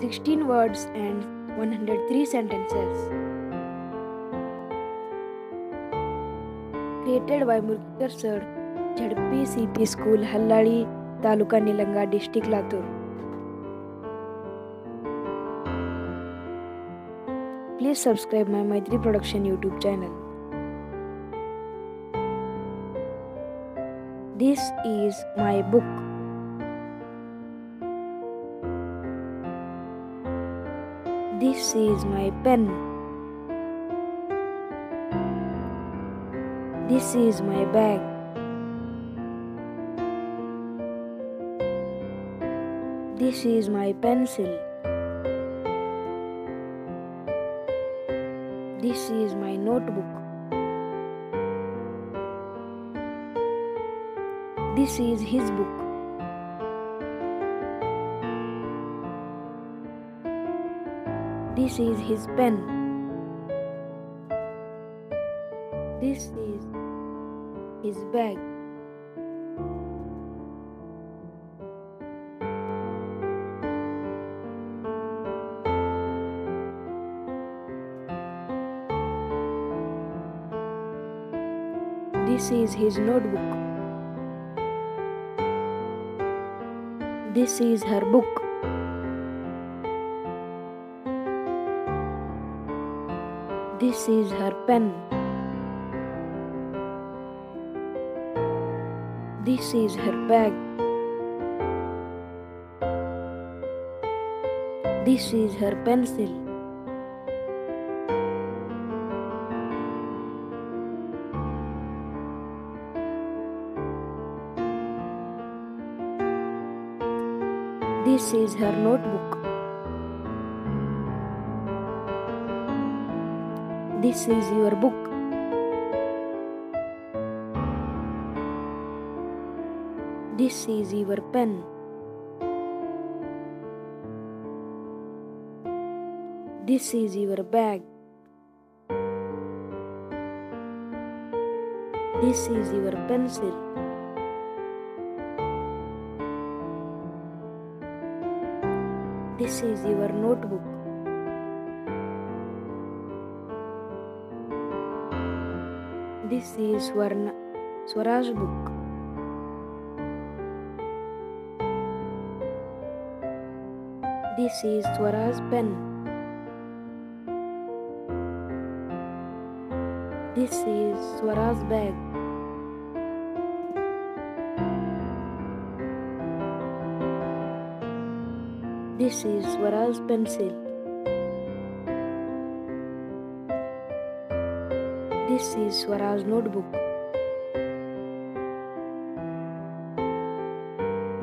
16 words and 103 sentences. Created by Murkikar Sir, Jhadpi CP School, Hallali, Taluka Nilanga, District Latur. Please subscribe my Maitri Production YouTube channel. This is my book. This is my pen. This is my bag. This is my pencil. This is my notebook. This is his book. This is his pen. This is his bag. This is his notebook. This is her book. This is her pen. This is her bag. This is her pencil. This is her notebook. This is your book. This is your pen. This is your bag. This is your pencil. This is your notebook. This is Swarna, Swaraj book. This is Swaraj pen. This is Swaraj bag. This is Swaraj pencil. This is Swaraj notebook.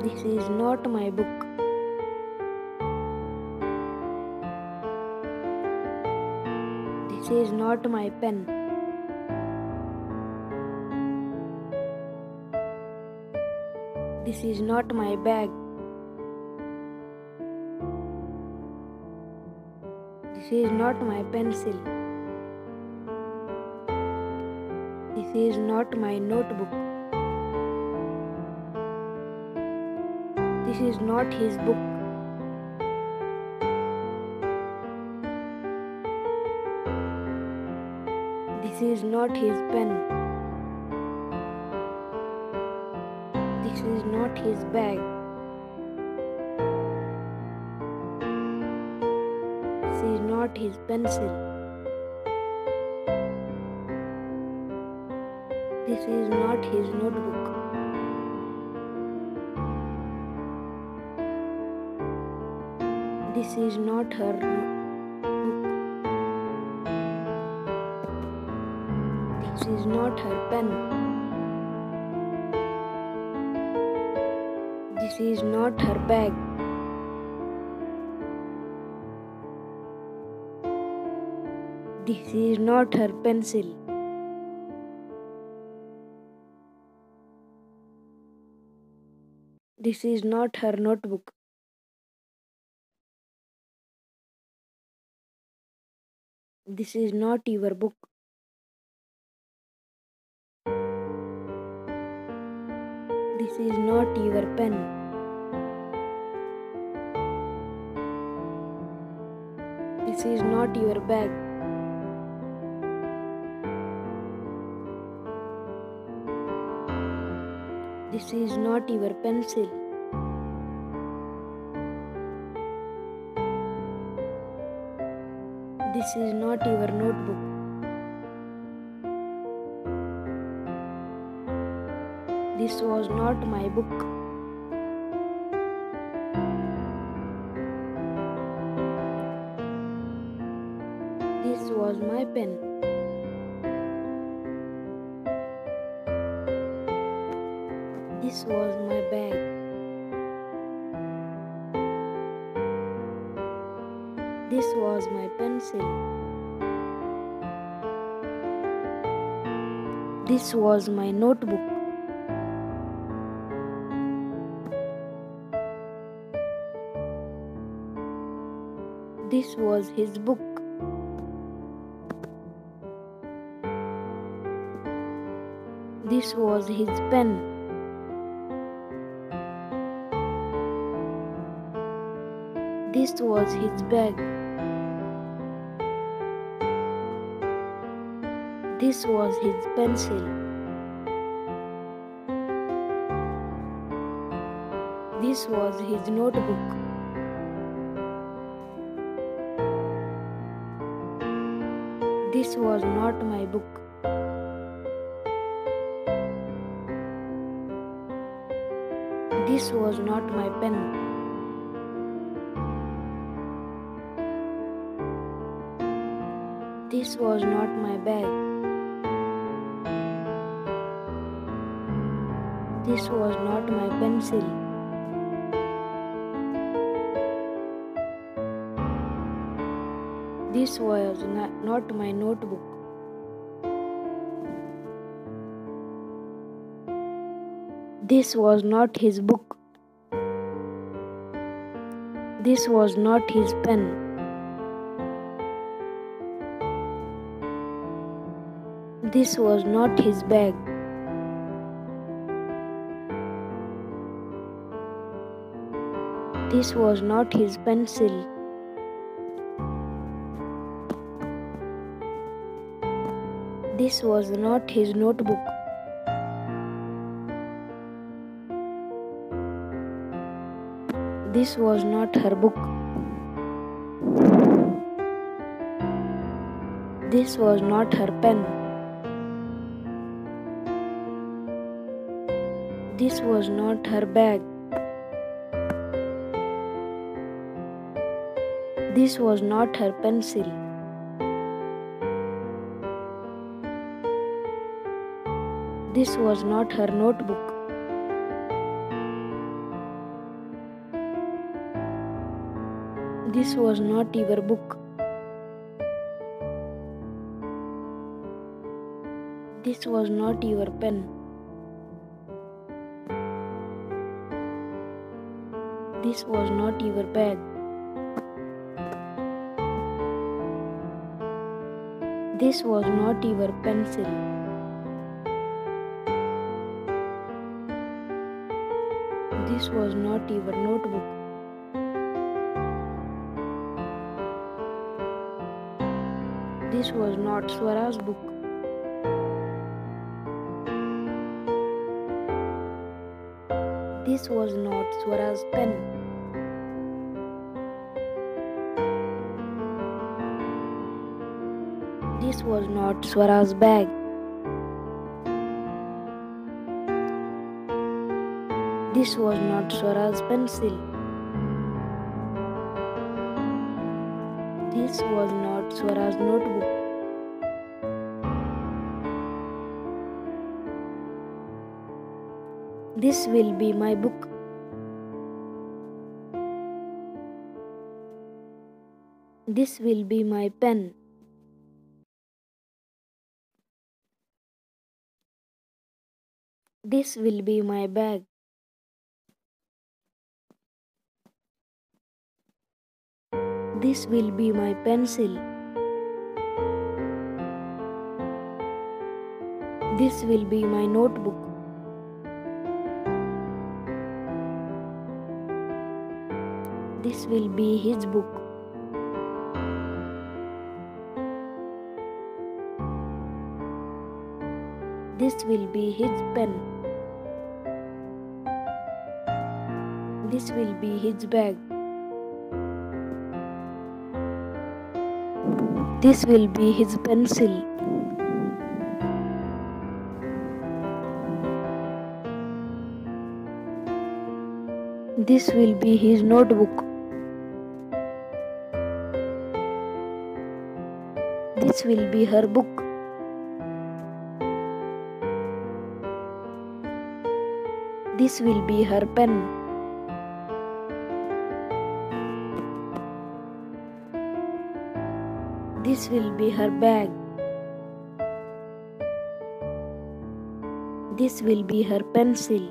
This is not my book. This is not my pen. This is not my bag. This is not my pencil. Is not my notebook. This is not his book. This is not his pen. This is not his bag. This is not his pencil. This is not his notebook. This is not her book. This is not her pen. This is not her bag. This is not her pencil. This is not her notebook. This is not your book. This is not your pen. This is not your bag. This is not your pencil. This is not your notebook. This was not my book. This was my notebook. This was his book. This was his pen. This was his bag. This was his pencil. This was his notebook. This was not my book. This was not my pen. This was not my bag. This was not my pencil. This was not, my notebook. This was not his book. This was not his pen. This was not his bag. This was not his pencil. This was not his notebook. This was not her book. This was not her pen. This was not her bag. This was not her pencil. This was not her notebook. This was not your book. This was not your pen. This was not your bag. This was not your pencil. This was not your notebook. This was not Swara's book. This was not Swara's pen. Was not Swara's bag. This was not Swara's pencil. This was not Swara's notebook. This will be my book. This will be my pen. This will be my bag. This will be my pencil. This will be my notebook. This will be his book. This will be his pen. This will be his bag. This will be his pencil. This will be his notebook. This will be her book. This will be her pen. This will be her bag. This will be her pencil.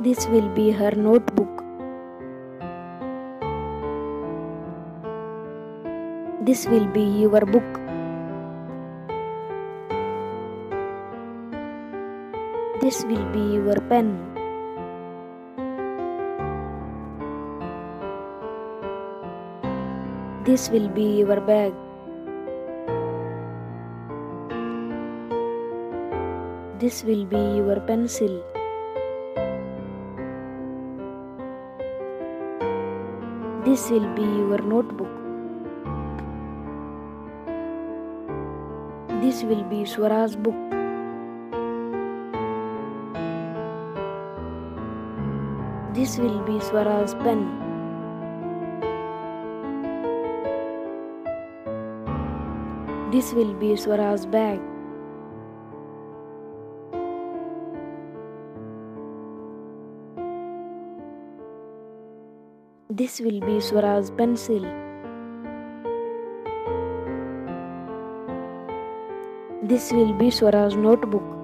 This will be her notebook. This will be your book. This will be your pen. This will be your bag. This will be your pencil. This will be your notebook. This will be Swara's book. This will be Swara's pen. This will be Swara's bag. This will be Swara's pencil. This will be Swara's notebook.